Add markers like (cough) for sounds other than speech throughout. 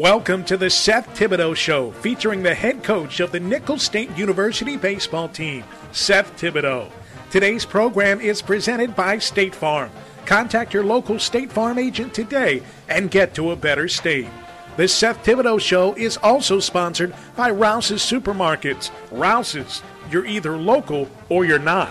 Welcome to the Seth Thibodeaux Show, featuring the head coach of the Nicholls State University baseball team, Seth Thibodeaux. Today's program is presented by State Farm. Contact your local State Farm agent today and get to a better state. The Seth Thibodeaux Show is also sponsored by Rouse's Supermarkets. Rouse's, you're either local or you're not.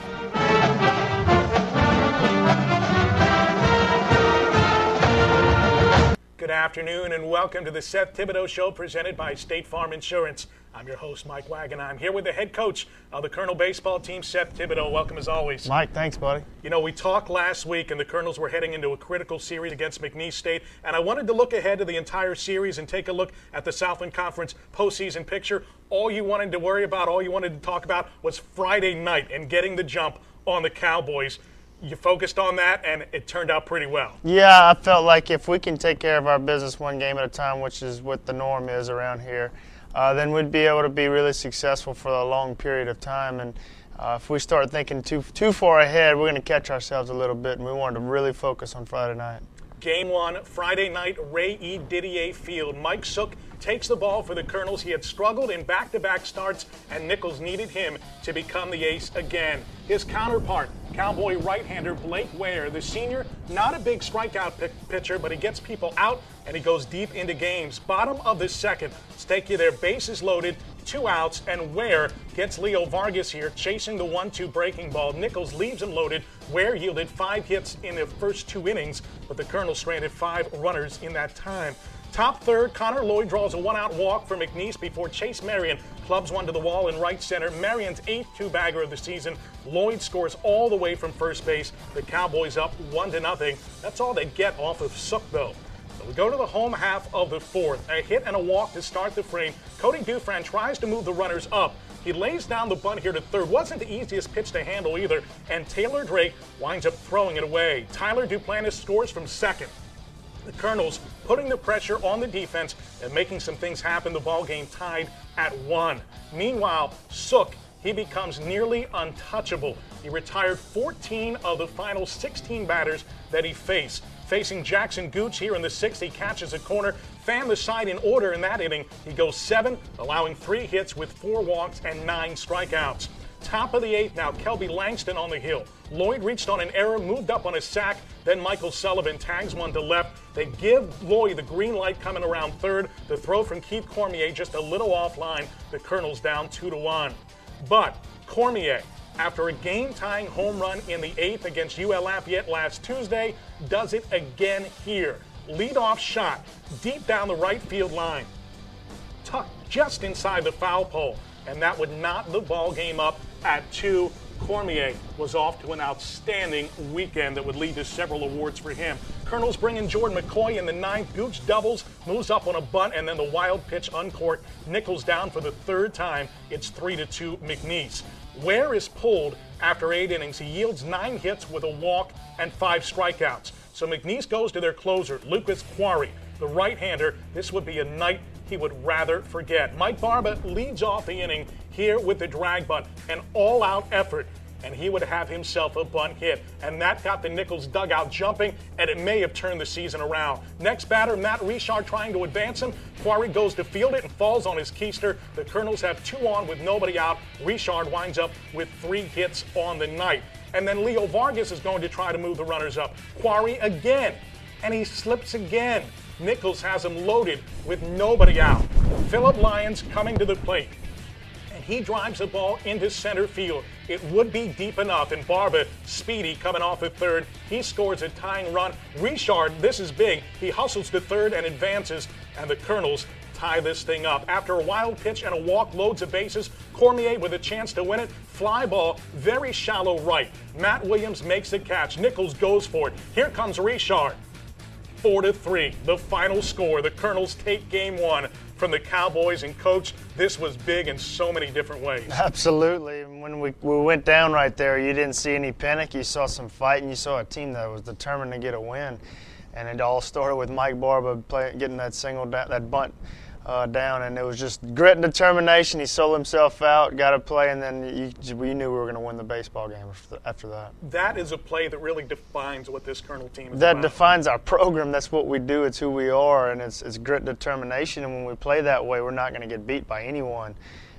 Afternoon and welcome to the Seth Thibodeaux Show presented by State Farm Insurance. I'm your host, Mike Wagon. I'm here with the head coach of the Colonel baseball team, Seth Thibodeaux. Welcome as always. Mike, thanks, buddy. You know, we talked last week, and the Colonels were heading into a critical series against McNeese State, and I wanted to look ahead to the entire series and take a look at the Southland Conference postseason picture. All you wanted to worry about, all you wanted to talk about was Friday night and getting the jump on the Cowboys you focused on that and it turned out pretty well. Yeah, I felt like if we can take care of our business one game at a time, which is what the norm is around here, uh, then we'd be able to be really successful for a long period of time. And uh, if we start thinking too too far ahead, we're going to catch ourselves a little bit, and we wanted to really focus on Friday night. Game one, Friday night, Ray E. Didier Field. Mike Sook takes the ball for the Colonels. He had struggled in back to back starts, and Nicholls needed him to become the ace again. His counterpart, Cowboy right hander Blake Ware, the senior, not a big strikeout pitcher, but he gets people out and he goes deep into games. Bottom of the second, stake you there, bases loaded, two outs, and Ware gets Leo Vargas here chasing the 1 2 breaking ball. Nicholls leaves him loaded. Ware yielded five hits in the first two innings, but the Colonels stranded five runners in that time. Top third, Connor Lloyd draws a one out walk for McNeese before Chase Marion clubs one to the wall in right center. Marion's eighth two bagger of the season. Lloyd scores all the way from first base. The Cowboys up one to nothing. That's all they get off of though. So we go to the home half of the fourth. A hit and a walk to start the frame. Cody Dufran tries to move the runners up. He lays down the bunt here to third. Wasn't the easiest pitch to handle either. And Taylor Drake winds up throwing it away. Tyler Duplantis scores from second the Colonels putting the pressure on the defense and making some things happen. The ball game tied at one. Meanwhile, Sook he becomes nearly untouchable. He retired 14 of the final 16 batters that he faced. Facing Jackson Gooch here in the sixth, he catches a corner, fan the side in order in that inning. He goes seven, allowing three hits with four walks and nine strikeouts. Top of the eighth now, Kelby Langston on the hill. Lloyd reached on an error, moved up on a sack. Then Michael Sullivan tags one to left. They give Lloyd the green light coming around third. The throw from Keith Cormier just a little offline. The Colonels down two to one. But Cormier, after a game-tying home run in the eighth against UL Lafayette last Tuesday, does it again here. Lead-off shot deep down the right field line, tucked just inside the foul pole, and that would knot the ball game up at two. Cormier was off to an outstanding weekend that would lead to several awards for him. Colonels bring in Jordan McCoy in the ninth. Gooch doubles, moves up on a bunt, and then the wild pitch uncourt. Nicholls down for the third time. It's 3 to 2 McNeese. Ware is pulled after eight innings. He yields nine hits with a walk and five strikeouts. So McNeese goes to their closer, Lucas Quarry, the right hander. This would be a night he would rather forget. Mike Barba leads off the inning here with the drag bunt, an all out effort, and he would have himself a bunt hit. And that got the Nicholls dugout jumping, and it may have turned the season around. Next batter, Matt Richard trying to advance him. Quarry goes to field it and falls on his keister. The Colonels have two on with nobody out. Richard winds up with three hits on the night. And then Leo Vargas is going to try to move the runners up. Quarry again, and he slips again. Nicholls has him loaded with nobody out. Philip Lyons coming to the plate he drives the ball into center field. It would be deep enough, and Barba, speedy, coming off at third. He scores a tying run. Richard, this is big. He hustles to third and advances, and the Colonels tie this thing up. After a wild pitch and a walk, loads of bases. Cormier with a chance to win it. Fly ball, very shallow right. Matt Williams makes the catch. Nicholls goes for it. Here comes Richard four to three. The final score. The Colonels take game one from the Cowboys and coach. This was big in so many different ways. (laughs) Absolutely. When we, we went down right there, you didn't see any panic. You saw some fight, and you saw a team that was determined to get a win. And it all started with Mike Barba play, getting that single, that bunt uh, down, and it was just grit and determination. He sold himself out, got a play, and then you, we knew we were going to win the baseball game after that. That is a play that really defines what this Colonel team is That about. defines our program. That's what we do. It's who we are, and it's, it's grit and determination. And when we play that way, we're not going to get beat by anyone.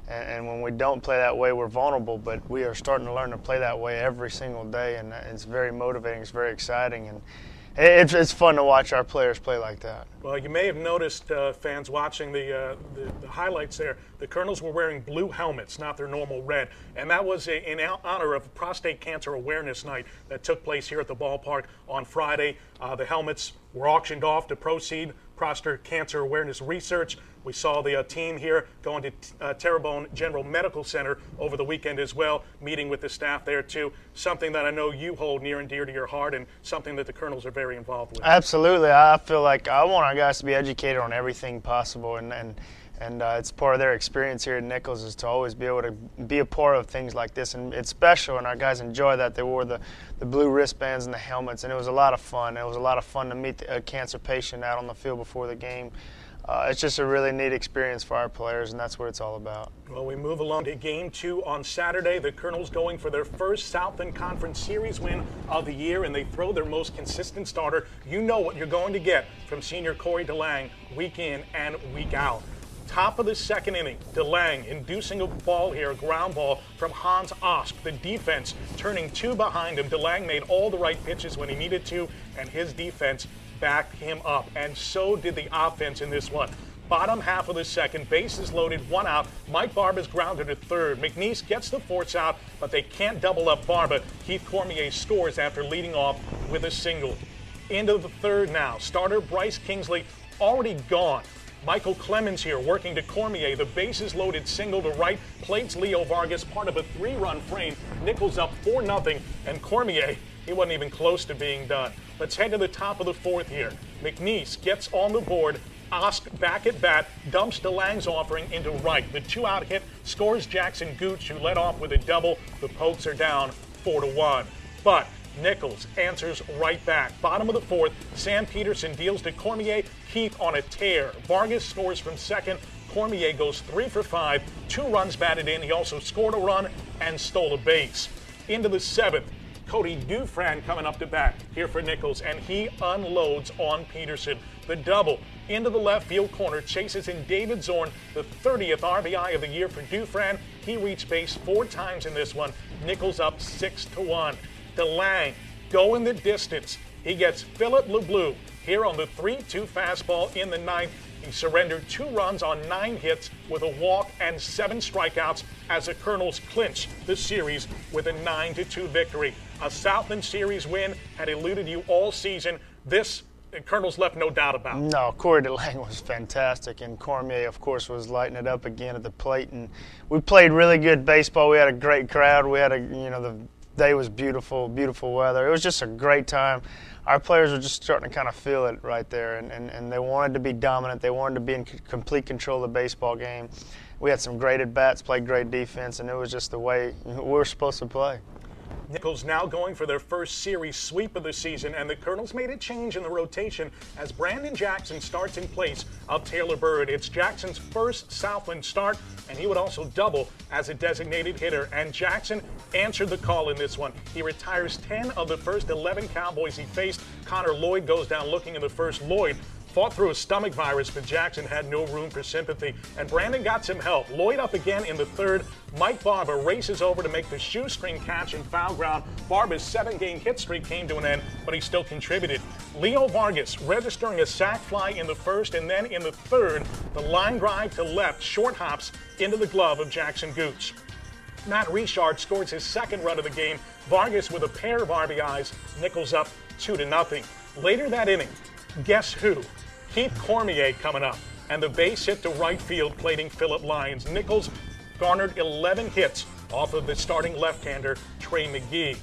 And, and when we don't play that way, we're vulnerable. But we are starting to learn to play that way every single day, and it's very motivating. It's very exciting, and it's, it's fun to watch our players play like that. Well, you may have noticed, uh, fans watching the, uh, the, the highlights there, the Colonels were wearing blue helmets, not their normal red, and that was a, in honor of Prostate Cancer Awareness Night that took place here at the ballpark on Friday. Uh, the helmets were auctioned off to proceed prostate cancer awareness research. We saw the uh, team here going to uh, Terrebonne General Medical Center over the weekend as well, meeting with the staff there too. Something that I know you hold near and dear to your heart, and something that the colonels are very involved with. Absolutely, I feel like I want our guys to be educated on everything possible, and and and uh, it's part of their experience here at Nicholls is to always be able to be a part of things like this, and it's special, and our guys enjoy that. They wore the, the blue wristbands and the helmets, and it was a lot of fun. It was a lot of fun to meet a cancer patient out on the field before the game. Uh, it's just a really neat experience for our players, and that's what it's all about. Well, we move along to game two on Saturday. The Colonels going for their first Southland Conference Series win of the year, and they throw their most consistent starter. You know what you're going to get from senior Corey DeLang week in and week out. Top of the second inning, DeLang inducing a ball here, a ground ball from Hans Osk. The defense turning two behind him. DeLang made all the right pitches when he needed to, and his defense backed him up. And so did the offense in this one. Bottom half of the second, bases loaded, one out. Mike Barba's grounded to third. McNeese gets the force out, but they can't double up Barba. Keith Cormier scores after leading off with a single. Into the third now. Starter Bryce Kingsley already gone. Michael Clemens here working to Cormier. The bases loaded single to right. Plates Leo Vargas, part of a three run frame. Nicholls up 4 0, and Cormier, he wasn't even close to being done. Let's head to the top of the fourth here. McNeese gets on the board. Osk back at bat, dumps DeLang's offering into right. The two out hit scores Jackson Gooch, who led off with a double. The Pokes are down 4 to 1. But Nicholls answers right back. Bottom of the fourth, Sam Peterson deals to Cormier. Keith on a tear. Vargas scores from second. Cormier goes three for five, two runs batted in. He also scored a run and stole a base. Into the seventh, Cody Dufran coming up to bat here for Nicholls, and he unloads on Peterson. The double into the left field corner chases in David Zorn, the 30th RBI of the year for Dufran. He reached base four times in this one. Nicholls up six to one. DeLang going the distance. He gets Philip LeBlue here on the 3 2 fastball in the ninth. He surrendered two runs on nine hits with a walk and seven strikeouts as the Colonels clinch the series with a 9 2 victory. A Southland Series win had eluded you all season. This the Colonels left no doubt about. No, Corey DeLang was fantastic, and Cormier, of course, was lighting it up again at the plate. And we played really good baseball. We had a great crowd. We had a, you know, the day was beautiful, beautiful weather. It was just a great time. Our players were just starting to kind of feel it right there, and, and, and they wanted to be dominant. They wanted to be in complete control of the baseball game. We had some great at bats, played great defense, and it was just the way (laughs) we were supposed to play. Nicholls now going for their first series sweep of the season, and the Colonels made a change in the rotation as Brandon Jackson starts in place of Taylor Bird. It's Jackson's first Southland start, and he would also double as a designated hitter. And Jackson answered the call in this one. He retires 10 of the first 11 Cowboys he faced. Connor Lloyd goes down looking in the first. Lloyd fought through a stomach virus, but Jackson had no room for sympathy. And Brandon got some help. Lloyd up again in the third. Mike Barba races over to make the shoestring catch in foul ground. Barba's seven game hit streak came to an end, but he still contributed. Leo Vargas registering a sac fly in the first, and then in the third, the line drive to left short hops into the glove of Jackson Gooch. Matt Richard scores his second run of the game. Vargas with a pair of RBIs. Nicholls up two to nothing. Later that inning, guess who? Keith Cormier coming up, and the base hit to right field, plating Philip Lyons. Nicholls garnered 11 hits off of the starting left-hander Trey McGee.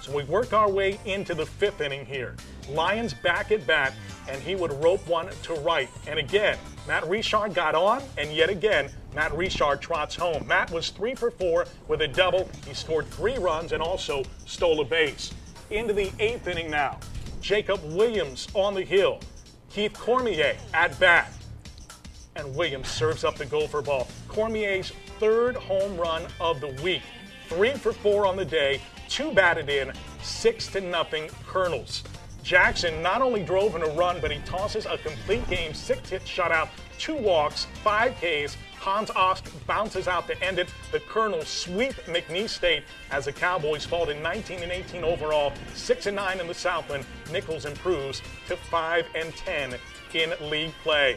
So we work our way into the fifth inning here. Lyons back at bat, and he would rope one to right. And again, Matt Richard got on, and yet again, Matt Richard trots home. Matt was three for four with a double. He scored three runs and also stole a base. Into the eighth inning now. Jacob Williams on the hill. Keith Cormier at bat. and Williams serves up the gopher ball. Cormier's third home run of the week. Three for four on the day, two batted in, six to nothing Colonels. Jackson not only drove in a run, but he tosses a complete game, six hit shutout, two walks, five Ks. Hans Ost bounces out to end it. The Colonels sweep McNeese State as the Cowboys fall to 19 and 18 overall, 6 and 9 in the Southland. Nicholls improves to 5 and 10 in league play.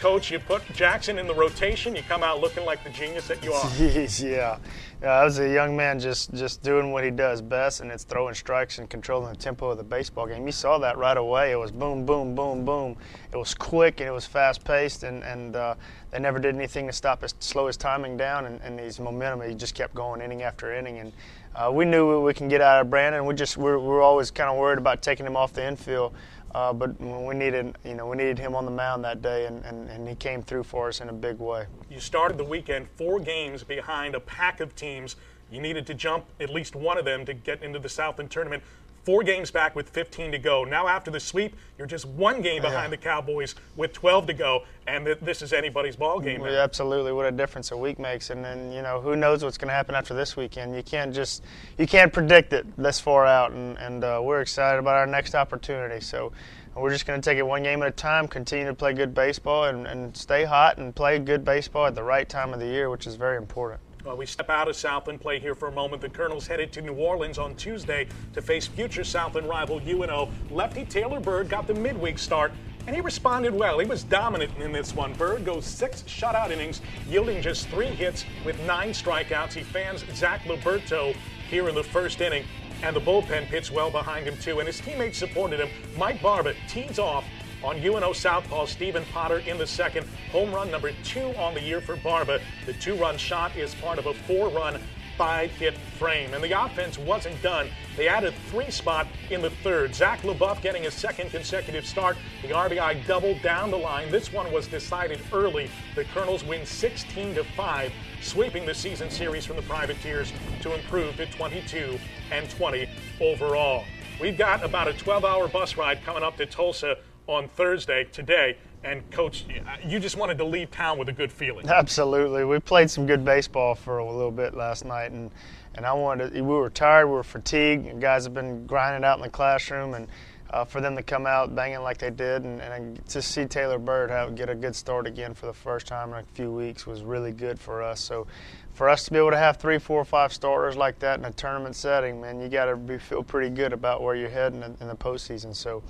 Coach, you put Jackson in the rotation, you come out looking like the genius that you are. Jeez, (laughs) yeah. Yeah, I was a young man just, just doing what he does best, and it's throwing strikes and controlling the tempo of the baseball game. You saw that right away. It was boom, boom, boom, boom. It was quick and it was fast paced, and, and uh, they never did anything to stop his, slow his timing down and, and his momentum. He just kept going inning after inning, and uh, we knew we can get out of Brandon. We just we're, we're always kind of worried about taking him off the infield. Uh, but we needed, you know, we needed him on the mound that day, and, and, and he came through for us in a big way. You started the weekend four games behind a pack of teams. You needed to jump at least one of them to get into the Southland tournament four games back with 15 to go. Now, after the sweep, you're just one game behind yeah. the Cowboys with 12 to go, and th- this is anybody's ball game. Well, absolutely, what a difference a week makes. And then you know, who knows what's going to happen after this weekend? You can't just you can't predict it this far out, and, and uh, we're excited about our next opportunity. So. We're just going to take it one game at a time, continue to play good baseball, and, and stay hot and play good baseball at the right time of the year, which is very important. Well, we step out of Southland play here for a moment. The Colonels headed to New Orleans on Tuesday to face future Southland rival UNO. Lefty Taylor Bird got the midweek start, and he responded well. He was dominant in this one. Bird goes six shutout innings, yielding just three hits with nine strikeouts. He fans Zach Liberto here in the first inning, and the bullpen pitched well behind him, too. And his teammates supported him. Mike Barba tees off on UNO Southpaw Stephen Potter in the second. Home run number two on the year for Barba. The two run shot is part of a four run five hit frame. And the offense wasn't done. They added three spot in the third. Zach LeBuff getting his second consecutive start. The RBI double down the line. This one was decided early. The Colonels win 16 to 5, sweeping the season series from the Privateers to improve to 22 and 20 overall. We've got about a 12 hour bus ride coming up to Tulsa on Thursday today. And coach, you just wanted to leave town with a good feeling. Absolutely. We played some good baseball for a little bit last night, and and I wanted. To, we were tired. We were fatigued. And guys have been grinding out in the classroom, and uh, for them to come out banging like they did, and, and to see Taylor Bird have, get a good start again for the first time in a few weeks was really good for us. So, for us to be able to have three, four, five starters like that in a tournament setting, man, you got to feel pretty good about where you're heading in, in the postseason. So.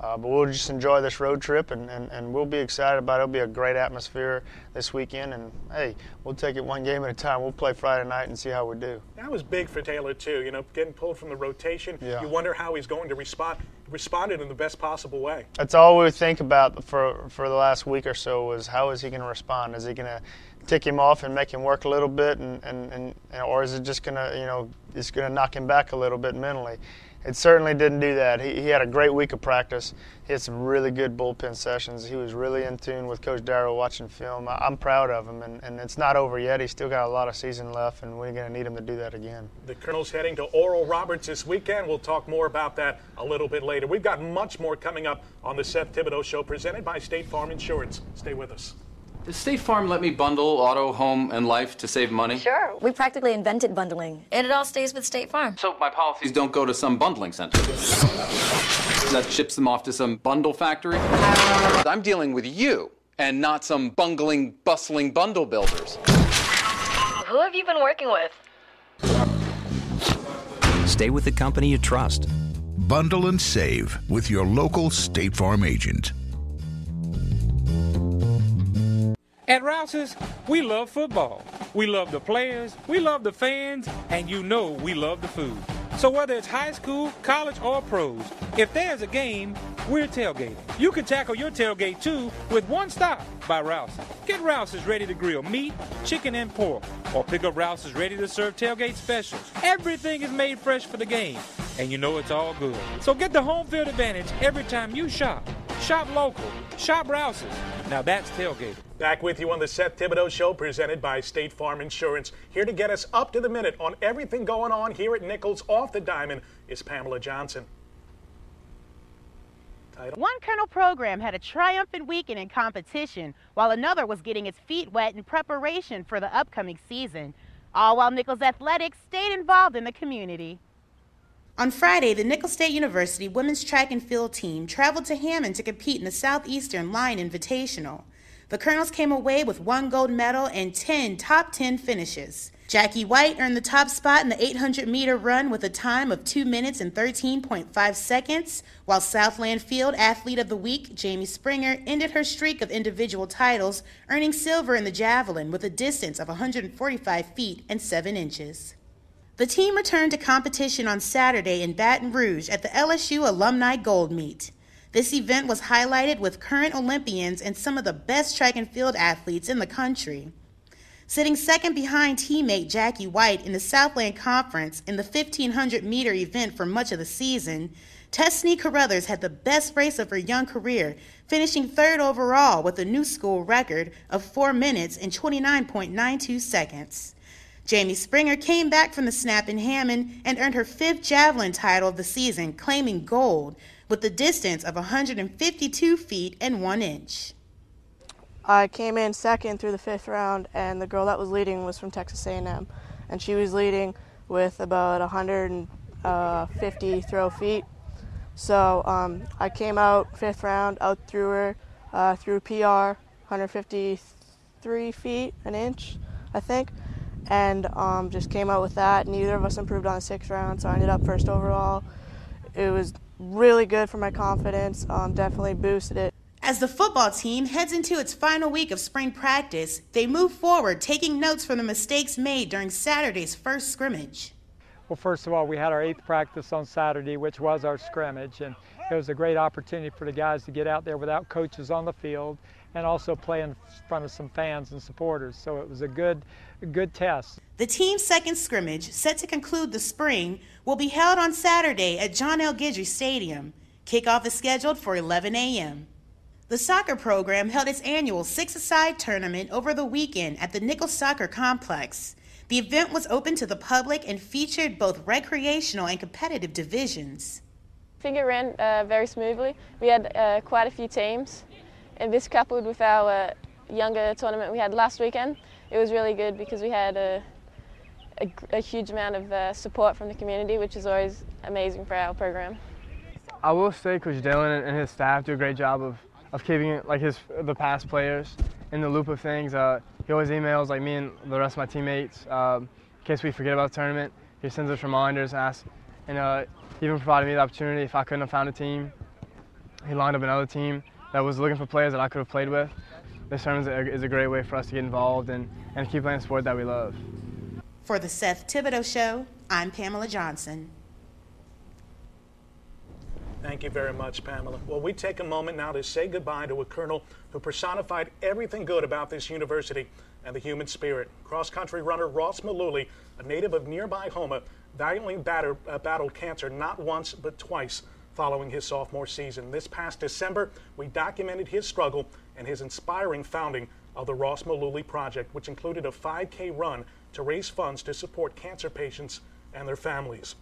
Uh, but we'll just enjoy this road trip and, and, and we'll be excited about it. It'll be a great atmosphere this weekend. And hey, we'll take it one game at a time. We'll play Friday night and see how we do. That was big for Taylor, too. You know, getting pulled from the rotation. Yeah. You wonder how he's going to respond. Responded in the best possible way. That's all we think about for, for the last week or so was how is he going to respond? Is he going to tick him off and make him work a little bit, and, and, and or is it just going to, you know, it's going to knock him back a little bit mentally? It certainly didn't do that. He, he had a great week of practice. He had some really good bullpen sessions. He was really in tune with Coach Darrow watching film. I, am proud of him, and, and it's not over yet. He's still got a lot of season left, and we're going to need him to do that again. The Colonel's heading to Oral Roberts this weekend. We'll talk more about that a little bit later. We've got much more coming up on the Seth Thibodeaux Show, presented by State Farm Insurance. Stay with us. Does State Farm let me bundle auto, home, and life to save money? Sure. We practically invented bundling, and it all stays with State Farm. So my policies don't go to some bundling center that ships them off to some bundle factory? I'm dealing with you and not some bungling, bustling bundle builders. Who have you been working with? Stay with the company you trust. Bundle and save with your local State Farm agent. At Rouse's, we love football. We love the players, we love the fans, and you know we love the food. So whether it's high school, college, or pros, if there's a game, we're tailgating. You can tackle your tailgate too with one stop by Rouse's. Get Rouse's ready to grill meat, chicken, and pork, or pick up Rouse's ready to serve tailgate specials. Everything is made fresh for the game, and you know it's all good. So get the home field advantage every time you shop. Shop local. Shop Rouse's. Now that's tailgating. Back with you on the Seth Thibodeaux Show, presented by State Farm Insurance. Here to get us up to the minute on everything going on here at Nicholls off the diamond is Pamela Johnson. title. One Colonel program had a triumphant weekend in competition, while another was getting its feet wet in preparation for the upcoming season, all while Nicholls Athletics stayed involved in the community. On Friday, the Nicholls State University women's track and field team traveled to Hammond to compete in the Southeastern Lion Invitational. The Colonels came away with one gold medal and 10 top 10 finishes. Jackie White earned the top spot in the 800 meter run with a time of 2 minutes and 13.5 seconds, while Southland Field Athlete of the Week, Jamie Springer, ended her streak of individual titles, earning silver in the javelin with a distance of 145 feet and 7 inches. The team returned to competition on Saturday in Baton Rouge at the LSU Alumni Gold Meet. This event was highlighted with current Olympians and some of the best track and field athletes in the country. Sitting second behind teammate Jackie White in the Southland Conference in the 1500 meter event for much of the season, Tessney Carruthers had the best race of her young career, finishing third overall with a new school record of 4 minutes and 29.92 seconds. Jamie Springer came back from the snap in Hammond and earned her fifth javelin title of the season, claiming gold with a distance of 152 feet and 1 inch. I came in second through the fifth round, and the girl that was leading was from Texas A&M, and she was leading with about 150 throw feet. So um, I came out fifth round, out through her, uh, through PR, 153 feet an inch, I think, and um, just came out with that. Neither of us improved on the sixth round, so I ended up first overall. It was really good for my confidence. Um, definitely boosted it. As the football team heads into its final week of spring practice, they move forward, taking notes from the mistakes made during Saturday's first scrimmage. Well, first of all, we had our eighth practice on Saturday, which was our scrimmage, and it was a great opportunity for the guys to get out there without coaches on the field and also play in front of some fans and supporters. So it was a good, a good test. The team's second scrimmage, set to conclude the spring, will be held on Saturday at John L. Guidry Stadium. Kickoff is scheduled for 11 a.m. The soccer program held its annual six-a-side tournament over the weekend at the Nicholls Soccer Complex. The event was open to the public and featured both recreational and competitive divisions. I think it ran uh, very smoothly. We had uh, quite a few teams, and this coupled with our younger tournament we had last weekend, it was really good because we had a, a, a huge amount of uh, support from the community, which is always amazing for our program. I will say Coach Dillon and his staff do a great job of of keeping like his the past players in the loop of things. Uh, he always emails like me and the rest of my teammates um, in case we forget about the tournament. He sends us reminders, asks, and uh, even provided me the opportunity if I couldn't have found a team. He lined up another team that was looking for players that I could have played with. This tournament is a great way for us to get involved and, and keep playing a sport that we love. For the Seth Thibodeaux Show, I'm Pamela Johnson. Thank you very much, Pamela. Well, we take a moment now to say goodbye to a colonel who personified everything good about this university and the human spirit. Cross country runner Ross Malooly, a native of nearby Houma, valiantly battered, uh, battled cancer not once but twice following his sophomore season. This past December, we documented his struggle and his inspiring founding of the Ross Malooly Project, which included a 5K run to raise funds to support cancer patients and their families.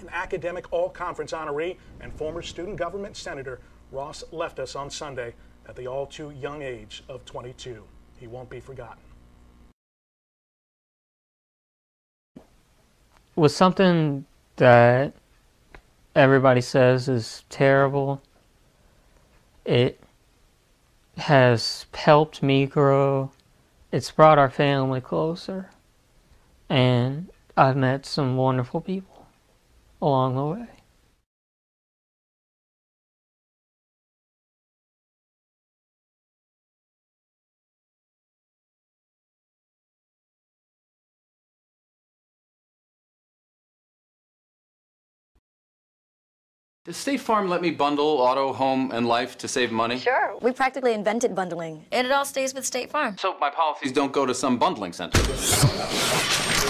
An academic all conference honoree and former student government senator, Ross left us on Sunday at the all too young age of 22. He won't be forgotten. Was something that everybody says is terrible, it has helped me grow. It's brought our family closer. And I've met some wonderful people along the way. Does State Farm let me bundle auto, home, and life to save money? Sure. We practically invented bundling, and it all stays with State Farm. So my policies don't go to some bundling center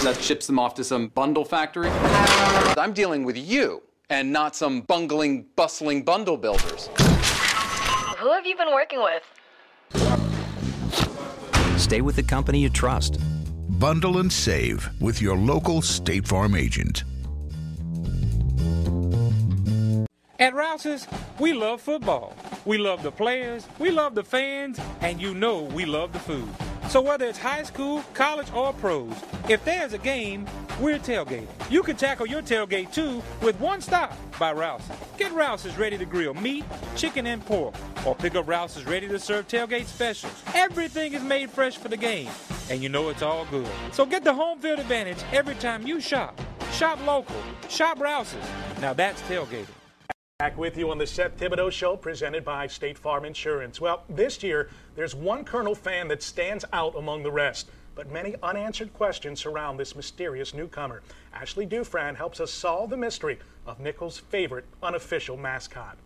that ships them off to some bundle factory? I'm dealing with you and not some bungling, bustling bundle builders. Who have you been working with? Stay with the company you trust. Bundle and save with your local State Farm agent. At Rouse's, we love football. We love the players, we love the fans, and you know we love the food. So whether it's high school, college, or pros, if there's a game, we're tailgating. You can tackle your tailgate too with one stop by Rouse's. Get Rouse's ready to grill meat, chicken, and pork, or pick up Rouse's ready to serve tailgate specials. Everything is made fresh for the game, and you know it's all good. So get the home field advantage every time you shop. Shop local. Shop Rouse's. Now that's tailgating. Back with you on the Seth Thibodeaux Show, presented by State Farm Insurance. Well, this year, there's one Colonel fan that stands out among the rest, but many unanswered questions surround this mysterious newcomer. Ashley Dufresne helps us solve the mystery of Nicholls' favorite unofficial mascot.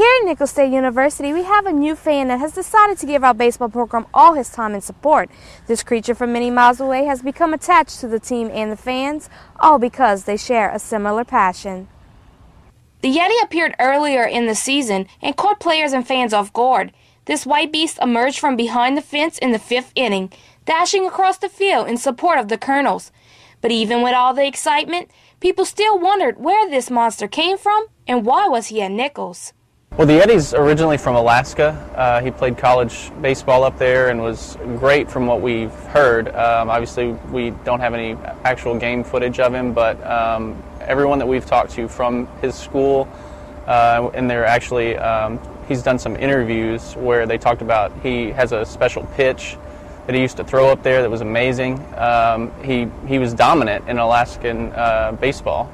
Here at Nicholls State University, we have a new fan that has decided to give our baseball program all his time and support. This creature from many miles away has become attached to the team and the fans, all because they share a similar passion. The Yeti appeared earlier in the season and caught players and fans off guard. This white beast emerged from behind the fence in the fifth inning, dashing across the field in support of the Colonels. But even with all the excitement, people still wondered where this monster came from and why was he at Nicholls. Well, the Yeti's originally from Alaska. Uh, he played college baseball up there and was great from what we've heard. Um, obviously, we don't have any actual game footage of him, but um, everyone that we've talked to from his school, uh, and they're actually, um, he's done some interviews where they talked about he has a special pitch that he used to throw up there that was amazing. Um, he, he was dominant in Alaskan uh, baseball.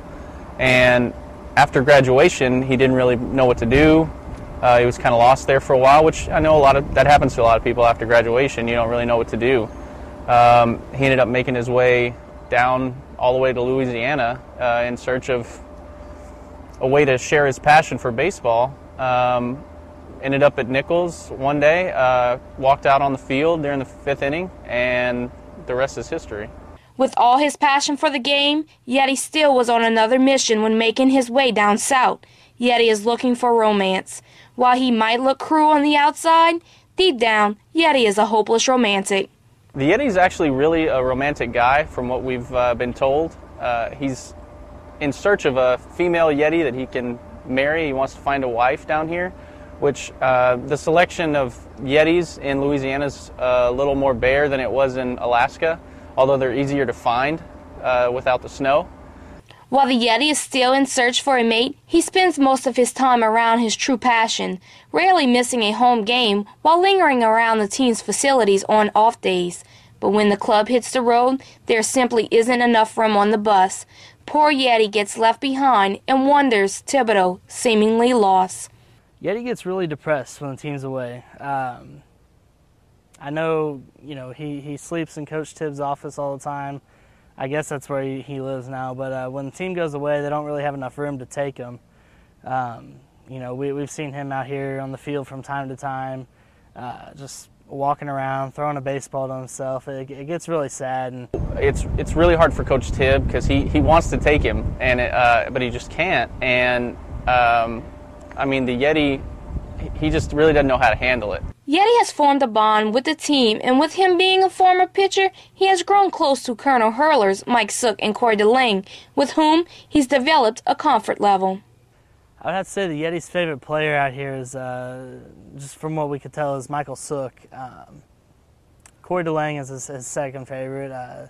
And after graduation, he didn't really know what to do. Uh, he was kind of lost there for a while, which I know a lot of that happens to a lot of people after graduation. You don't really know what to do. Um, he ended up making his way down all the way to Louisiana uh, in search of a way to share his passion for baseball. Um, ended up at Nicholls one day, uh, walked out on the field during the fifth inning, and the rest is history. With all his passion for the game, Yeti still was on another mission when making his way down south. Yeti is looking for romance. While he might look cruel on the outside, deep down, Yeti is a hopeless romantic. The Yeti's actually really a romantic guy, from what we've uh, been told. Uh, he's in search of a female Yeti that he can marry. He wants to find a wife down here, which uh, the selection of Yetis in Louisiana is a little more bare than it was in Alaska although they're easier to find uh, without the snow. While the Yeti is still in search for a mate, he spends most of his time around his true passion, rarely missing a home game while lingering around the team's facilities on off days. But when the club hits the road, there simply isn't enough room on the bus. Poor Yeti gets left behind and wonders Thibodaux seemingly lost. Yeti gets really depressed when the team's away. Um, I know, you know, he, he sleeps in Coach Tibbs' office all the time. I guess that's where he, lives now. But uh, when the team goes away, they don't really have enough room to take him. Um, you know, we, we've seen him out here on the field from time to time, uh, just walking around, throwing a baseball to himself. It, it gets really sad. And it's it's really hard for Coach Tibb because he, he wants to take him, and it, uh, but he just can't. And um, I mean, the Yeti, he just really doesn't know how to handle it. Yeti has formed a bond with the team, and with him being a former pitcher, he has grown close to Colonel Hurlers, Mike Sook, and Corey DeLange, with whom he's developed a comfort level. I would have to say the Yeti's favorite player out here is, uh, just from what we could tell, is Michael Sook. Um, Corey DeLange is his, his second favorite. Uh,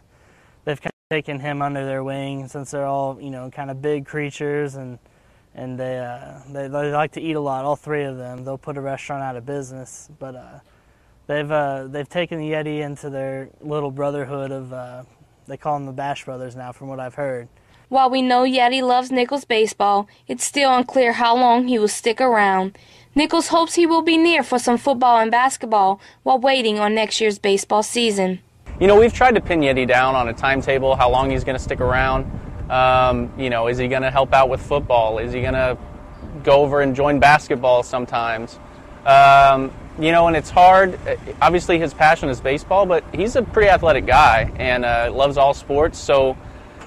they've kind of taken him under their wing since they're all, you know, kind of big creatures and – and they, uh, they, they like to eat a lot. All three of them. They'll put a restaurant out of business, but uh, they've uh, they've taken the Yeti into their little brotherhood of. Uh, they call them the Bash Brothers now, from what I've heard. While we know Yeti loves Nicholls baseball, it's still unclear how long he will stick around. Nicholls hopes he will be near for some football and basketball while waiting on next year's baseball season. You know, we've tried to pin Yeti down on a timetable, how long he's going to stick around. Um, you know, is he going to help out with football? Is he going to go over and join basketball sometimes? Um, you know, and it's hard. Obviously, his passion is baseball, but he's a pretty athletic guy and uh, loves all sports. So,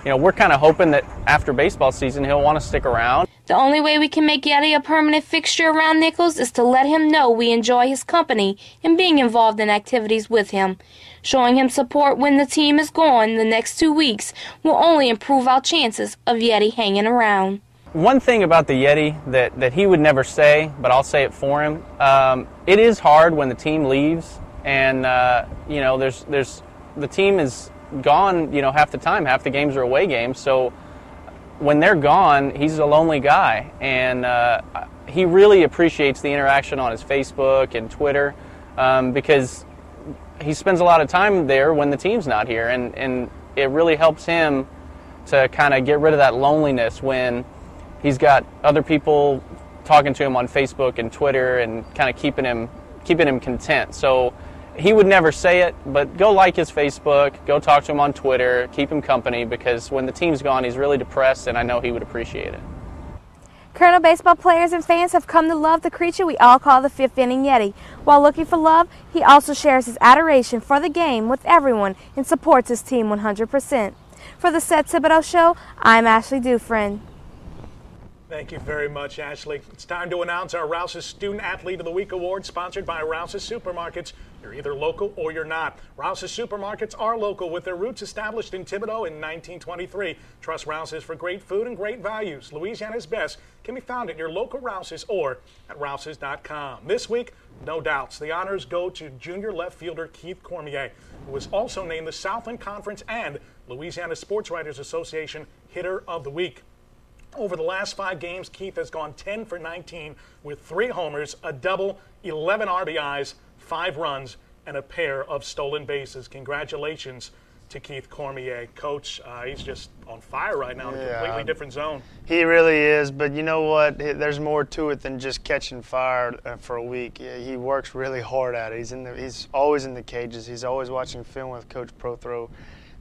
you know, we're kind of hoping that after baseball season, he'll want to stick around. The only way we can make Yeti a permanent fixture around Nicholls is to let him know we enjoy his company and being involved in activities with him. Showing him support when the team is gone the next two weeks will only improve our chances of Yeti hanging around. One thing about the Yeti that, that he would never say, but I'll say it for him. Um, it is hard when the team leaves, and uh, you know, there's there's the team is gone. You know, half the time, half the games are away games. So when they're gone, he's a lonely guy, and uh, he really appreciates the interaction on his Facebook and Twitter um, because he spends a lot of time there when the team's not here, and and it really helps him to kind of get rid of that loneliness when he's got other people talking to him on Facebook and Twitter and kind of keeping him keeping him content. So he would never say it, but go like his Facebook, go talk to him on Twitter, keep him company because when the team's gone, he's really depressed, and I know he would appreciate it. Colonel baseball players and fans have come to love the creature we all call the fifth inning Yeti. While looking for love, he also shares his adoration for the game with everyone and supports his team 100%. For the Seth Thibodeaux Show, I'm Ashley Dufresne. Thank you very much, Ashley. It's time to announce our Rouse's Student Athlete of the Week award, sponsored by Rouse's Supermarkets. You're either local or you're not. Rouse's Supermarkets are local with their roots established in Thibodaux in 1923. Trust Rouse's for great food and great values. Louisiana's best can be found at your local Rouse's or at rouses.com. This week, no doubts, the honors go to junior left fielder Keith Cormier, who was also named the Southland Conference and Louisiana Sports Writers Association Hitter of the Week. Over the last five games, Keith has gone 10 for 19 with three homers, a double, 11 RBIs, five runs, and a pair of stolen bases. Congratulations to Keith Cormier. Coach, uh, he's just on fire right now in a completely different zone. He really is, but you know what? There's more to it than just catching fire uh, for a week. He works really hard at it. He's in the, he's always in the cages. He's always watching film with Coach Prothrow,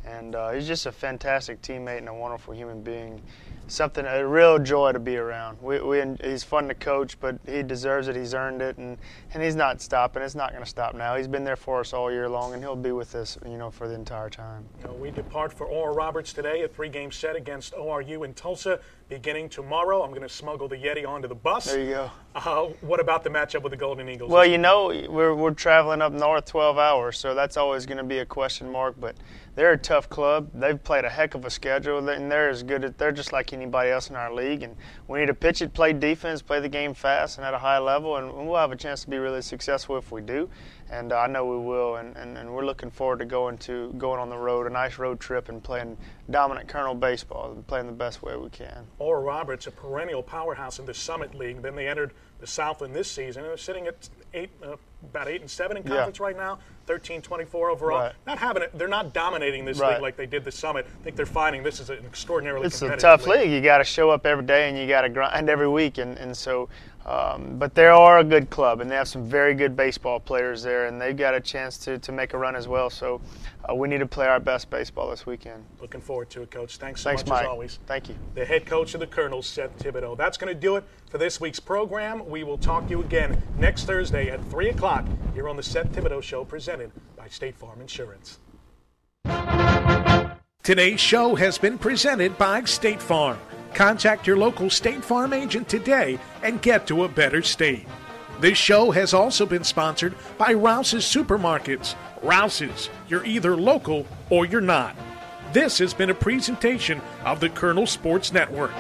and uh, he's just a fantastic teammate and a wonderful human being. Something a real joy to be around. We, we he's fun to coach, but he deserves it. He's earned it, and and he's not stopping. It's not going to stop now. He's been there for us all year long, and he'll be with us, you know, for the entire time. Uh, we depart for Oral Roberts today, a three-game set against ORU in Tulsa, beginning tomorrow. I'm going to smuggle the Yeti onto the bus. There you go. Uh, what about the matchup with the Golden Eagles? Well, you know, we're, we're traveling up north 12 hours, so that's always going to be a question mark. But they're a tough club. They've played a heck of a schedule, and they're as good. At, they're just like anybody else in our league. And we need to pitch it, play defense, play the game fast and at a high level, and we'll have a chance to be really successful if we do. And uh, I know we will. And, and, and we're looking forward to going to going on the road, a nice road trip, and playing dominant Colonel baseball, and playing the best way we can. Oral Roberts, a perennial powerhouse in the Summit League. Then they entered the Southland this season. and They're sitting at eight, uh, about eight and seven in Yeah. conference right now. 13-24 overall. Right. Not having it. They're not dominating this Right. league like they did the Summit. I think they're finding this is an extraordinarily it's a tough league. You got to show up every day and you got to grind every week. And, and so, um, but they are a good club and they have some very good baseball players there and they've got a chance to, to make a run as well. So uh, we need to play our best baseball this weekend. Looking forward to it, Coach. Thanks so Thanks, much Mike. as always. Thank you. The head coach of the Colonels, Seth Thibodeaux. That's going to do it for this week's program. We will talk to you again next Thursday at 3 o'clock here on the Seth Thibodeaux Show presented by State Farm Insurance. Today's show has been presented by State Farm. Contact your local State Farm agent today and get to a better state. This show has also been sponsored by Rouse's Supermarkets. Rouse's, you're either local or you're not. This has been a presentation of the Colonel Sports Network.